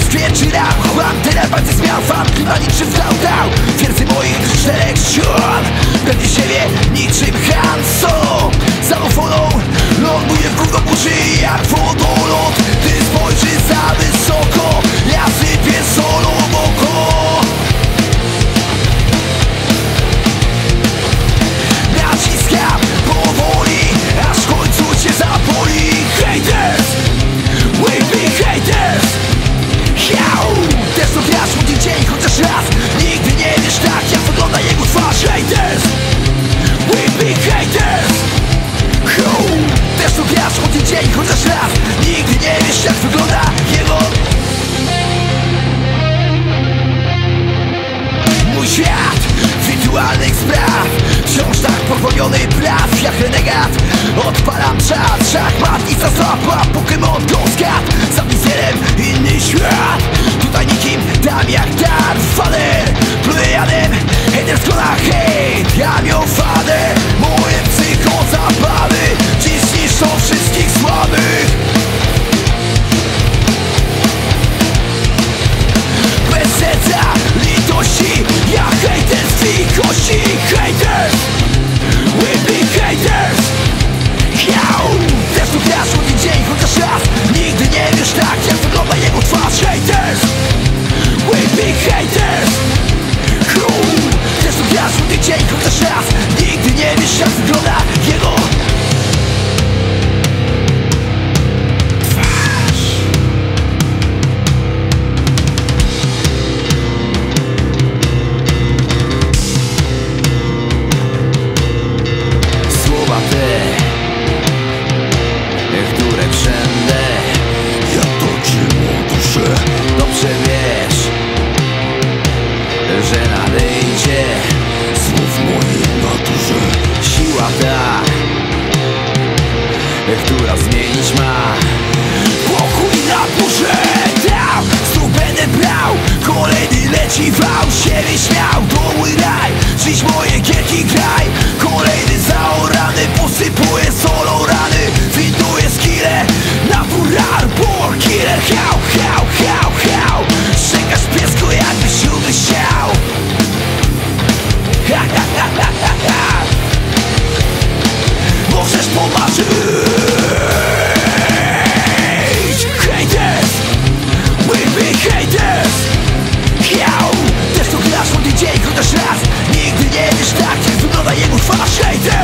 Stwierczy nam chłam, tyle bardzo zmian Fan, klimat niczym dał, dał. Twierdzy moich czterech ścian pozbawiony praw jak renegat Odpalam czat, szachmat i zasłapa Pokémon Go skat. Za wizjerem inny świat. Tutaj nikim dam jak dar Fader, Plejadem Haters gonna hate I'm your father If you haters